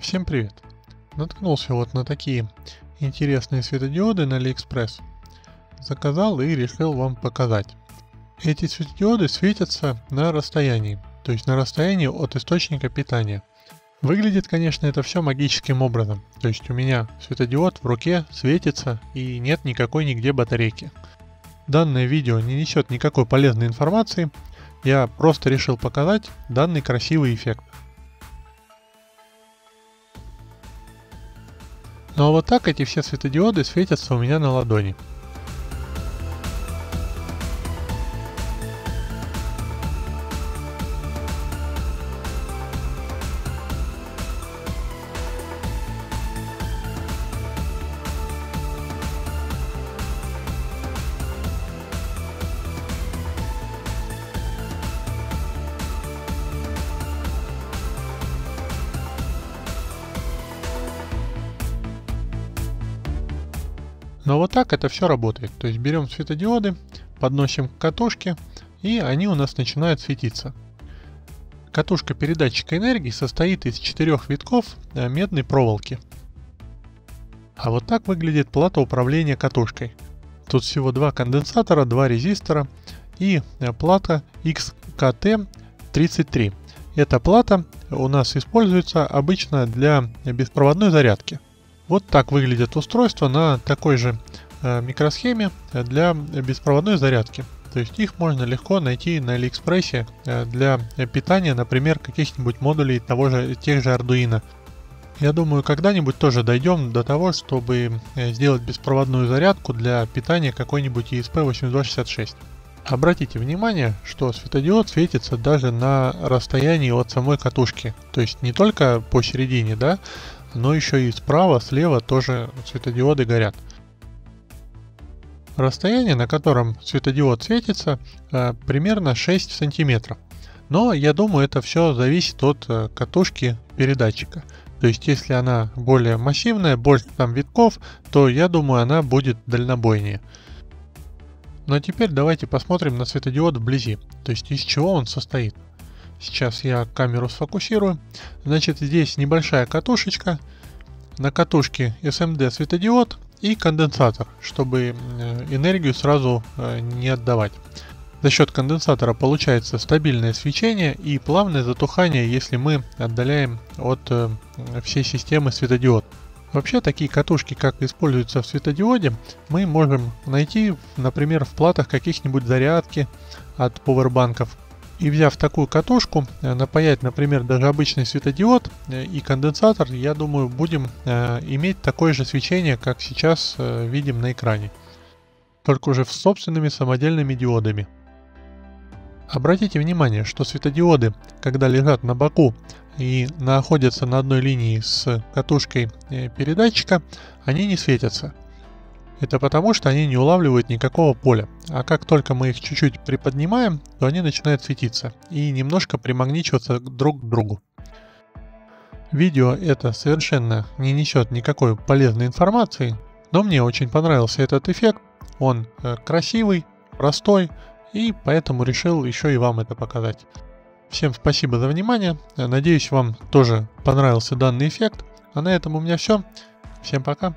Всем привет! Наткнулся вот на такие интересные светодиоды на AliExpress. Заказал и решил вам показать. Эти светодиоды светятся на расстоянии, то есть на расстоянии от источника питания. Выглядит, конечно, это все магическим образом. То есть у меня светодиод в руке светится и нет никакой нигде батарейки. Данное видео не несет никакой полезной информации, я просто решил показать данный красивый эффект. Ну а вот так эти все светодиоды светятся у меня на ладони. Но вот так это все работает. То есть берем светодиоды, подносим к катушке, и они у нас начинают светиться. Катушка передатчика энергии состоит из четырех витков э, медной проволоки. А вот так выглядит плата управления катушкой. Тут всего два конденсатора, два резистора и э, плата XKT33. Эта плата у нас используется обычно для беспроводной зарядки. Вот так выглядит устройство на такой же э, микросхеме для беспроводной зарядки. То есть их можно легко найти на Алиэкспрессе э, для питания, например, каких-нибудь модулей того же, тех же Arduino. Я думаю, когда-нибудь тоже дойдем до того, чтобы э, сделать беспроводную зарядку для питания какой-нибудь ESP8266. Обратите внимание, что светодиод светится даже на расстоянии от самой катушки. То есть не только посередине, да, но еще и справа, слева тоже светодиоды горят. Расстояние, на котором светодиод светится, э, примерно 6 сантиметров. Но я думаю, это все зависит от э, катушки передатчика. То есть, если она более массивная, больше там витков, то я думаю, она будет дальнобойнее. Но теперь давайте посмотрим на светодиод вблизи. То есть, из чего он состоит. Сейчас я камеру сфокусирую. Значит, здесь небольшая катушечка. На катушке SMD светодиод и конденсатор, чтобы э, энергию сразу э, не отдавать. За счет конденсатора получается стабильное свечение и плавное затухание, если мы отдаляем от э, всей системы светодиод. Вообще такие катушки, как используются в светодиоде, мы можем найти, например, в платах каких-нибудь зарядки от поwerбанков и взяв такую катушку, э, напаять, например, даже обычный светодиод э, и конденсатор, я думаю, будем э, иметь такое же свечение, как сейчас видим на экране. Только уже с собственными самодельными диодами. Обратите внимание, что светодиоды, когда лежат на боку и находятся на одной линии с катушкой передатчика, они не светятся. Это потому, что они не улавливают никакого поля. А как только мы их чуть-чуть приподнимаем, то они начинают светиться и немножко примагничиваться друг к другу. Видео это совершенно не несет никакой полезной информации, но мне очень понравился этот эффект. Он э, красивый, простой, и поэтому решил еще и вам это показать. Всем спасибо за внимание, надеюсь вам тоже понравился данный эффект. А на этом у меня все. Всем пока.